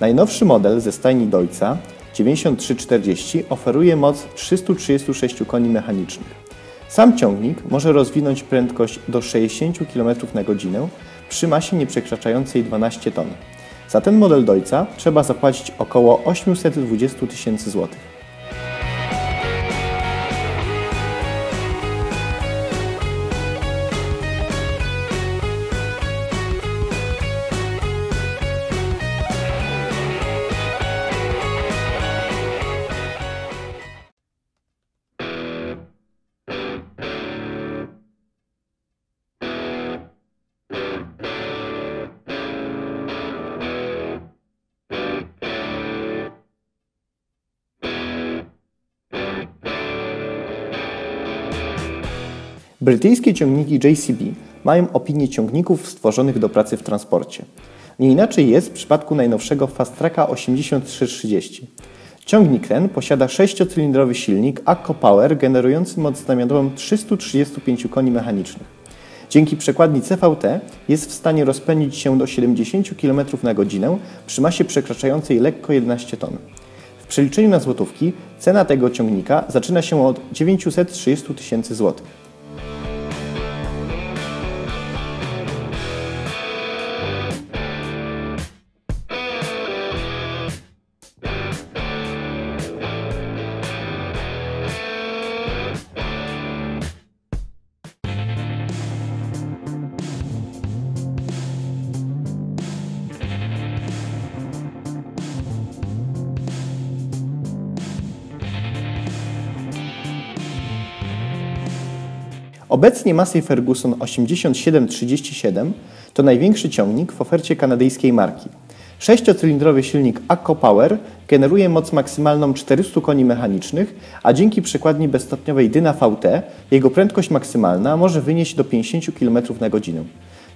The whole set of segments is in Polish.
Najnowszy model ze stajni Deutza 9340 oferuje moc 336 koni mechanicznych. Sam ciągnik może rozwinąć prędkość do 60 km na godzinę przy masie nieprzekraczającej 12 ton. Za ten model Deutza trzeba zapłacić około 820 tysięcy złotych. Brytyjskie ciągniki JCB mają opinię ciągników stworzonych do pracy w transporcie. Nie inaczej jest w przypadku najnowszego Fastraka 8330. Ciągnik ten posiada sześciocylindrowy silnik Akko Power generujący moc znamionową 335 koni mechanicznych. Dzięki przekładni CVT jest w stanie rozpędzić się do 70 km na godzinę przy masie przekraczającej lekko 11 ton. W przeliczeniu na złotówki cena tego ciągnika zaczyna się od 930 tysięcy złotych. Obecnie Massey Ferguson 8737 to największy ciągnik w ofercie kanadyjskiej marki. Sześciocylindrowy silnik Akko Power generuje moc maksymalną 400 koni mechanicznych, a dzięki przekładni bezstopniowej Dyna VT jego prędkość maksymalna może wynieść do 50 km na godzinę.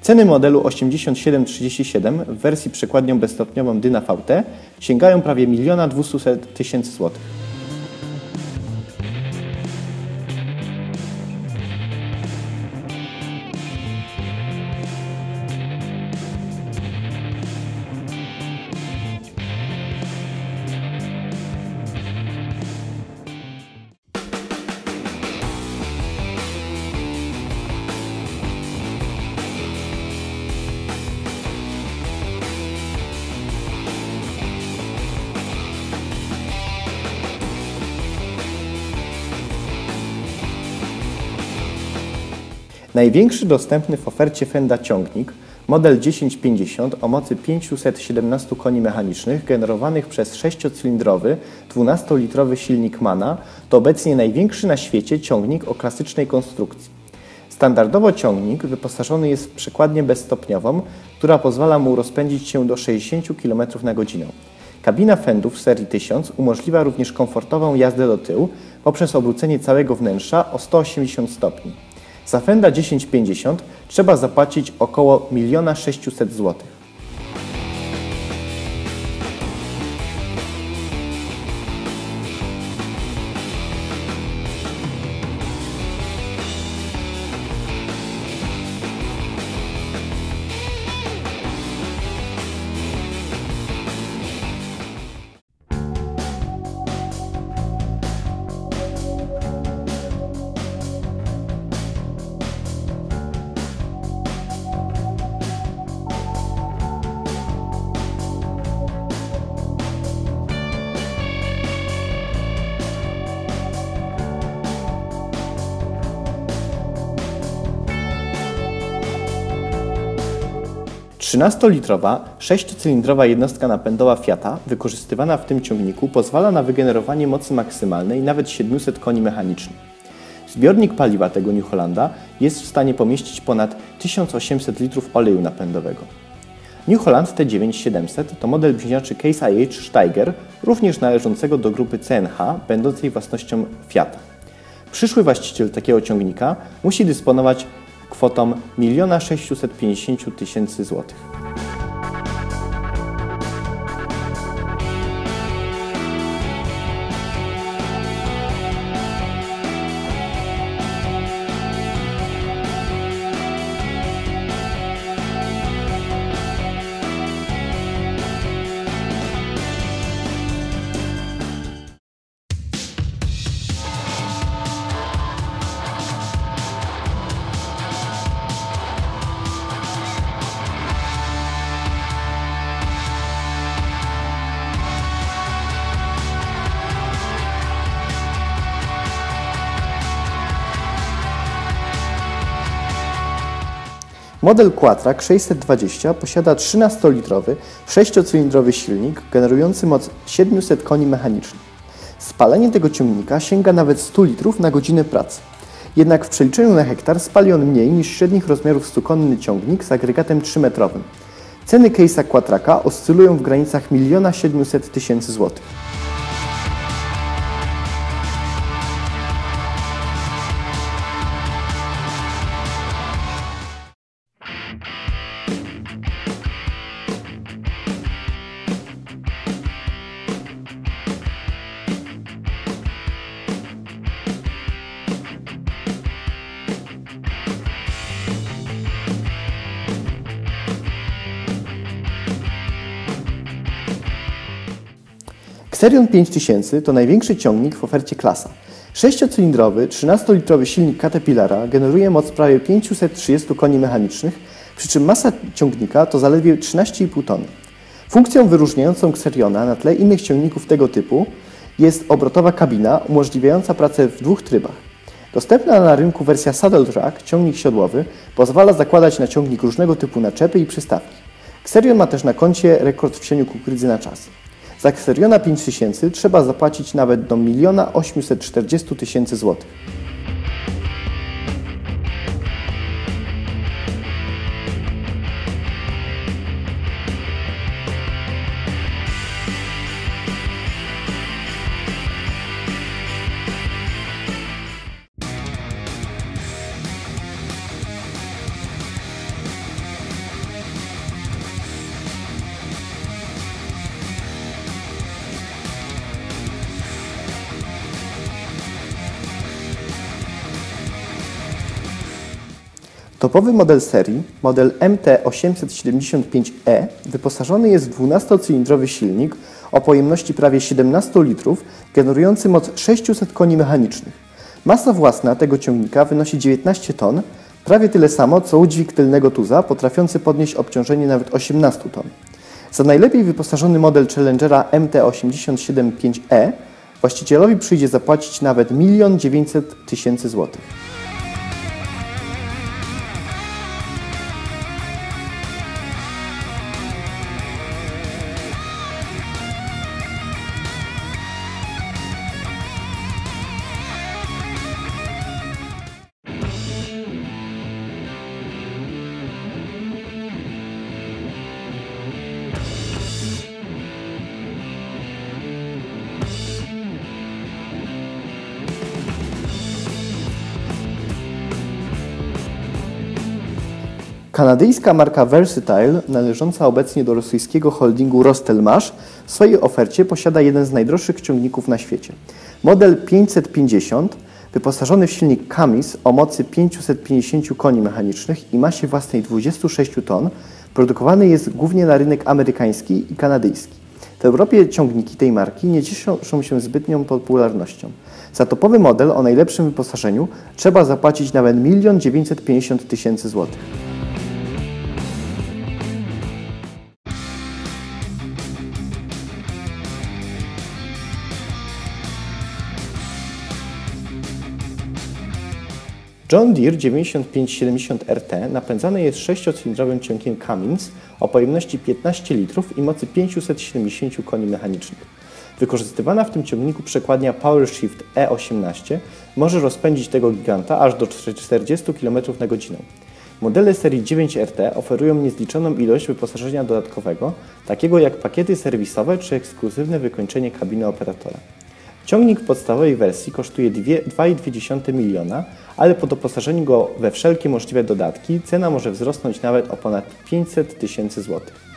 Ceny modelu 8737 w wersji przekładnią bezstopniową Dyna VT sięgają prawie 1 200 tysięcy złotych. Największy dostępny w ofercie Fenda ciągnik, model 1050 o mocy 517 koni mechanicznych generowanych przez 6-cylindrowy 12-litrowy silnik MANA, to obecnie największy na świecie ciągnik o klasycznej konstrukcji. Standardowo ciągnik wyposażony jest w przekładnię bezstopniową, która pozwala mu rozpędzić się do 60 km na godzinę. Kabina fendów serii 1000 umożliwia również komfortową jazdę do tyłu poprzez obrócenie całego wnętrza o 180 stopni. Za Fenda 1050 trzeba zapłacić około 1 600 zł. Trzynasto-litrowa, sześciocylindrowa jednostka napędowa Fiata wykorzystywana w tym ciągniku pozwala na wygenerowanie mocy maksymalnej nawet 700 koni mechanicznych. Zbiornik paliwa tego New Hollanda jest w stanie pomieścić ponad 1800 litrów oleju napędowego. New Holland T9700 to model bliźniaczy Case IH Steiger, również należącego do grupy CNH, będącej własnością Fiata. Przyszły właściciel takiego ciągnika musi dysponować kwotą 1 650 tysięcy złotych. Model Quattrak 620 posiada 13-litrowy, 6-cylindrowy silnik generujący moc 700 koni mechanicznych. Spalenie tego ciągnika sięga nawet 100 litrów na godzinę pracy. Jednak w przeliczeniu na hektar spali on mniej niż średnich rozmiarów stukonny ciągnik z agregatem 3-metrowym. Ceny case'a Quattraka oscylują w granicach 1 700 tysięcy złotych. Xerion 5000 to największy ciągnik w ofercie klasa. Sześciocylindrowy, 13-litrowy silnik Caterpillara generuje moc prawie 530 koni mechanicznych, przy czym masa ciągnika to zaledwie 13,5 tony. Funkcją wyróżniającą Xeriona na tle innych ciągników tego typu jest obrotowa kabina umożliwiająca pracę w dwóch trybach. Dostępna na rynku wersja Saddle Track, ciągnik siodłowy, pozwala zakładać na ciągnik różnego typu naczepy i przystawki. Xerion ma też na koncie rekord w sieniu kukurydzy na czas. Za Xeriona 5000 trzeba zapłacić nawet do 1 840 tysięcy złotych. Topowy model serii, model MT875E, wyposażony jest w 12-cylindrowy silnik o pojemności prawie 17 litrów, generujący moc 600 koni mechanicznych. Masa własna tego ciągnika wynosi 19 ton, prawie tyle samo co udźwig tylnego tuza, potrafiący podnieść obciążenie nawet 18 ton. Za najlepiej wyposażony model Challengera MT875E właścicielowi przyjdzie zapłacić nawet 1 900 tysięcy złotych. Kanadyjska marka Versatile, należąca obecnie do rosyjskiego holdingu Rostelmash, w swojej ofercie posiada jeden z najdroższych ciągników na świecie. Model 550, wyposażony w silnik Camis o mocy 550 koni mechanicznych i masie własnej 26 ton, produkowany jest głównie na rynek amerykański i kanadyjski. W Europie ciągniki tej marki nie cieszą się zbytnią popularnością. Za topowy model o najlepszym wyposażeniu trzeba zapłacić nawet 1 950 tysięcy złotych. John Deere 9570 RT napędzany jest sześciocylindrowym ciągiem Cummins o pojemności 15 litrów i mocy 570 koni mechanicznych. Wykorzystywana w tym ciągniku przekładnia PowerShift E18 może rozpędzić tego giganta aż do 40 km na godzinę. Modele serii 9RT oferują niezliczoną ilość wyposażenia dodatkowego, takiego jak pakiety serwisowe czy ekskluzywne wykończenie kabiny operatora. Ciągnik w podstawowej wersji kosztuje 2,2 miliona, ale po doposażeniu go we wszelkie możliwe dodatki cena może wzrosnąć nawet o ponad 500 tysięcy złotych.